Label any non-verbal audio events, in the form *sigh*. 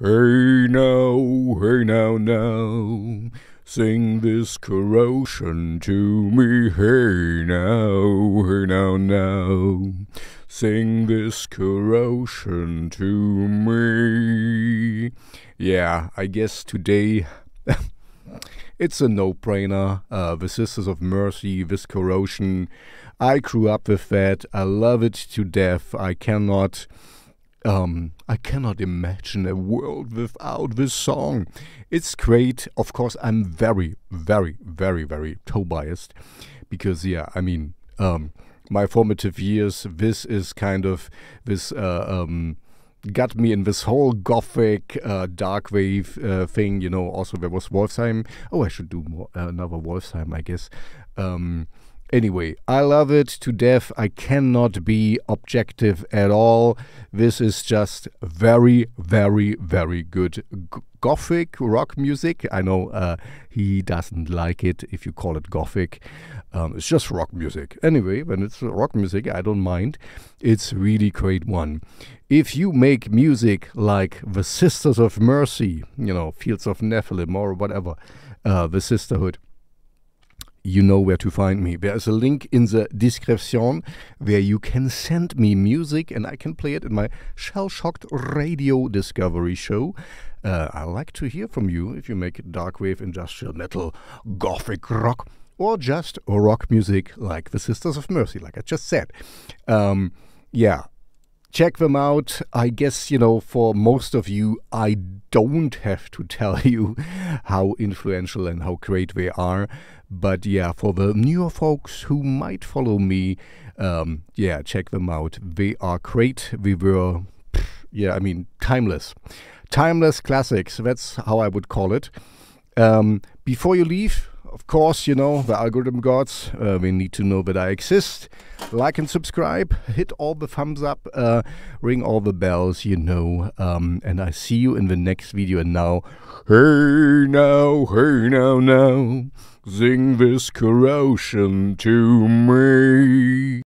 Hey now, hey now, now, sing this corrosion to me. Hey now, hey now, now, sing this corrosion to me. Yeah, I guess today *laughs* it's a no brainer. Uh, the Sisters of Mercy, this corrosion. I grew up with that. I love it to death. I cannot um, I cannot imagine a world without this song. It's great. Of course, I'm very, very, very, very toe biased because, yeah, I mean, um, my formative years, this is kind of this. Uh, um, got me in this whole gothic uh, dark wave uh, thing you know also there was wolfsheim oh i should do more, uh, another wolfsheim i guess um, Anyway, I love it to death. I cannot be objective at all. This is just very, very, very good gothic rock music. I know uh, he doesn't like it if you call it gothic. Um, it's just rock music. Anyway, when it's rock music, I don't mind. It's really great one. If you make music like the Sisters of Mercy, you know, Fields of Nephilim or whatever, uh, the Sisterhood you know where to find me. There is a link in the description where you can send me music and I can play it in my Shell Shocked Radio Discovery show. Uh, I like to hear from you if you make dark wave, industrial metal, gothic rock, or just rock music like the Sisters of Mercy, like I just said. Um, yeah, check them out. I guess, you know, for most of you, I don't have to *laughs* tell you how influential and how great they are. But yeah, for the newer folks who might follow me, um, yeah, check them out. They are great. We were, yeah, I mean, timeless. Timeless classics. That's how I would call it. Um, before you leave, of course, you know, the algorithm gods, uh, we need to know that I exist. Like and subscribe, hit all the thumbs up, uh, ring all the bells, you know. Um, and I see you in the next video. And now, hey now, hey now, now, sing this corrosion to me.